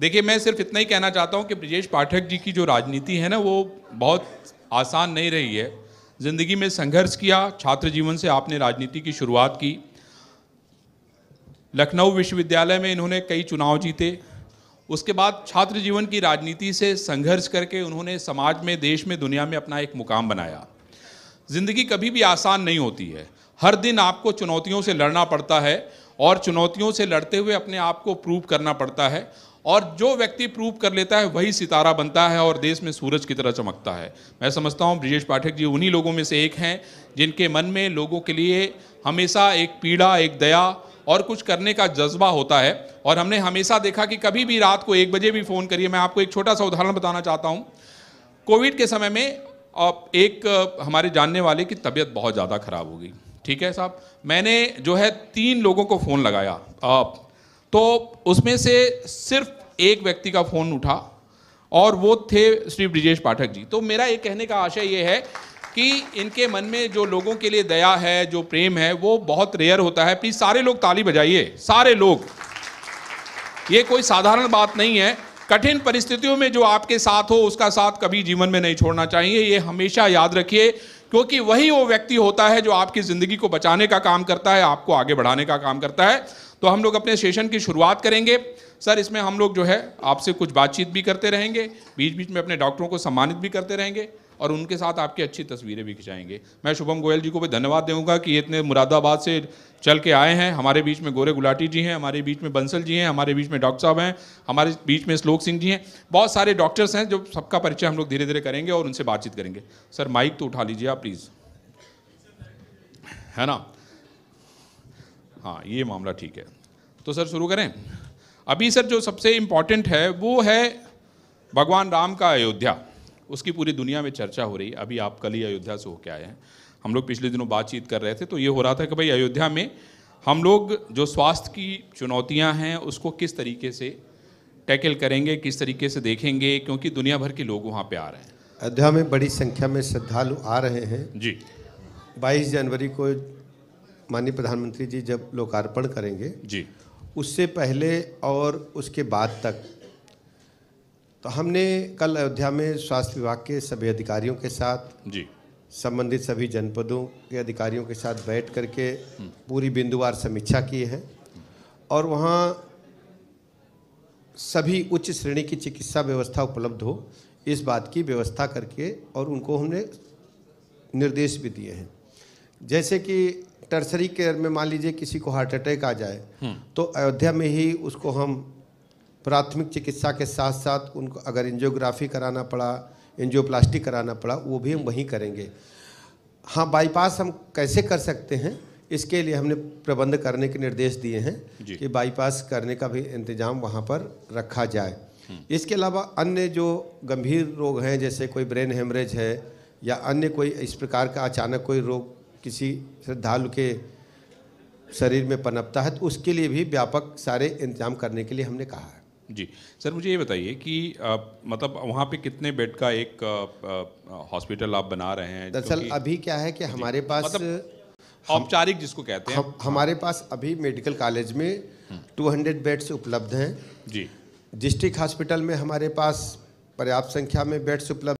देखिए, मैं सिर्फ़ इतना ही कहना चाहता हूँ कि ब्रिजेश पाठक जी की जो राजनीति है ना, वो बहुत आसान नहीं रही है। ज़िंदगी में संघर्ष किया, छात्र जीवन से आपने राजनीति की शुरुआत की। लखनऊ विश्वविद्यालय में इन्होंने कई चुनाव जीते। उसके बाद छात्र जीवन की राजनीति से संघर्ष करके उन्होंने समाज में, देश में, दुनिया में अपना एक मुकाम बनाया। ज़िंदगी कभी भी आसान नहीं होती है। हर दिन आपको चुनौतियों से लड़ना पड़ता है और चुनौतियों से लड़ते हुए अपने आप को प्रूव करना पड़ता है। और जो व्यक्ति प्रूव कर लेता है, वही सितारा बनता है और देश में सूरज की तरह चमकता है। मैं समझता हूँ, ब्रिजेश पाठक जी उन्हीं लोगों में से एक हैं, जिनके मन में लोगों के लिए हमेशा एक पीड़ा, एक दया और कुछ करने का जज्बा होता है। और हमने हमेशा देखा कि कभी भी रात को एक बजे भी फ़ोन करिए। मैं आपको एक छोटा सा उदाहरण बताना चाहता हूँ। कोविड के समय में एक, हमारे जानने वाले की तबीयत बहुत ज़्यादा ख़राब हो गई। ठीक है साहब? मैंने जो है तीन लोगों को फ़ोन लगाया। तो उसमें से सिर्फ़ एक व्यक्ति का फ़ोन उठा और वो थे श्री ब्रिजेश पाठक जी। तो मेरा एक कहने का आशय ये है कि इनके मन में जो लोगों के लिए दया है, जो प्रेम है, वो बहुत रेयर होता है। प्लीज़ सारे लोग ताली बजाइए। सारे लोग। ये कोई साधारण बात नहीं है। कठिन परिस्थितियों में जो आपके साथ हो, उसका साथ कभी जीवन में नहीं छोड़ना चाहिए। ये हमेशा याद रखिए। क्योंकि वही वो व्यक्ति होता है जो आपकी ज़िंदगी को बचाने का काम करता है, आपको आगे बढ़ाने का काम करता है। तो हम लोग अपने सेशन की शुरुआत करेंगे। सर, इसमें हम लोग जो है आपसे कुछ बातचीत भी करते रहेंगे बीच बीच में अपने डॉक्टरों को सम्मानित भी करते रहेंगे और उनके साथ आपकी अच्छी तस्वीरें भी खिंचाएँगे। मैं शुभम गोयल जी को भी धन्यवाद दूँगा कि इतने मुरादाबाद से चल के आए हैं। हमारे बीच में गोरे गुलाटी जी हैं, हमारे बीच में बंसल जी हैं, हमारे बीच में डॉक्टर साहब हैं, हमारे बीच में श्लोक सिंह जी हैं। बहुत सारे डॉक्टर्स हैं जो सबका परिचय हम लोग धीरे धीरे करेंगे और उनसे बातचीत करेंगे। सर, माइक तो उठा लीजिए आप, प्लीज़। है ना? हाँ ये मामला ठीक है। तो सर, शुरू करें। अभी सर, जो सबसे इंपॉर्टेंट है, वो है भगवान राम का अयोध्या। उसकी पूरी दुनिया में चर्चा हो रही है। अभी आप कल ही अयोध्या से होकर आए हैं। हम लोग पिछले दिनों बातचीत कर रहे थे तो ये हो रहा था कि भाई अयोध्या में हम लोग जो स्वास्थ्य की चुनौतियाँ हैं उसको किस तरीके से टैकल करेंगे किस तरीके से देखेंगे क्योंकि दुनिया भर के लोग वहाँ पे आ रहे हैं। अयोध्या में बड़ी संख्या में श्रद्धालु आ रहे हैं। जी। 22 जनवरी को माननीय प्रधानमंत्री जी जब लोकार्पण करेंगे जी। उससे पहले और उसके बाद तक तो हमने कल अयोध्या में स्वास्थ्य विभाग के सभी अधिकारियों के साथ जी। संबंधित सभी जनपदों के अधिकारियों के साथ बैठ करके पूरी बिंदुवार समीक्षा की है और वहाँ सभी उच्च श्रेणी की चिकित्सा व्यवस्था उपलब्ध हो इस बात की व्यवस्था करके और उनको हमने निर्देश भी दिए हैं जैसे कि टर्सरी केयर में मान लीजिए किसी को हार्ट अटैक आ जाए हम्म। तो अयोध्या में ही उसको हम प्राथमिक चिकित्सा के साथ साथ उनको अगर एंजियोग्राफी कराना पड़ा एंजियोप्लास्टी कराना पड़ा वो भी हम वहीं करेंगे। हाँ बाईपास हम कैसे कर सकते हैं? इसके लिए हमने प्रबंध करने के निर्देश दिए हैं कि बाईपास करने का भी इंतज़ाम वहाँ पर रखा जाए। हम्म। इसके अलावा अन्य जो गंभीर रोग हैं जैसे कोई ब्रेन हेमरेज है या अन्य कोई इस प्रकार का अचानक कोई रोग किसी श्रद्धालु के शरीर में पनपता है तो उसके लिए भी व्यापक सारे इंतज़ाम करने के लिए हमने कहा है। जी। सर मुझे ये बताइए कि आ, मतलब वहाँ पे कितने बेड का एक हॉस्पिटल आप बना रहे हैं? दरअसल अभी क्या है कि हमारे पास मतलब औपचारिक जिसको कहते हैं। हम, हमारे पास अभी मेडिकल कॉलेज में 200 बेड्स उपलब्ध हैं। जी। डिस्ट्रिक्ट हॉस्पिटल में हमारे पास पर्याप्त संख्या में बेड्स उपलब्ध